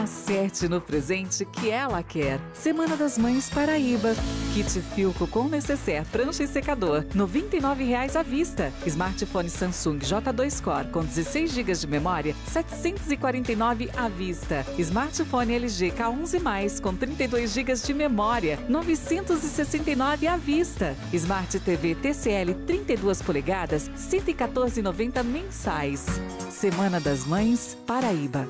Acerte no presente que ela quer. Semana das Mães Paraíba. Kit Filco com necessaire, prancha e secador, R$ 99,00 à vista. Smartphone Samsung J2 Core com 16 GB de memória, R$ 749,00 à vista. Smartphone LG K11+, com 32 GB de memória, R$ 969,00 à vista. Smart TV TCL 32 polegadas, R$ 114,90 mensais. Semana das Mães Paraíba.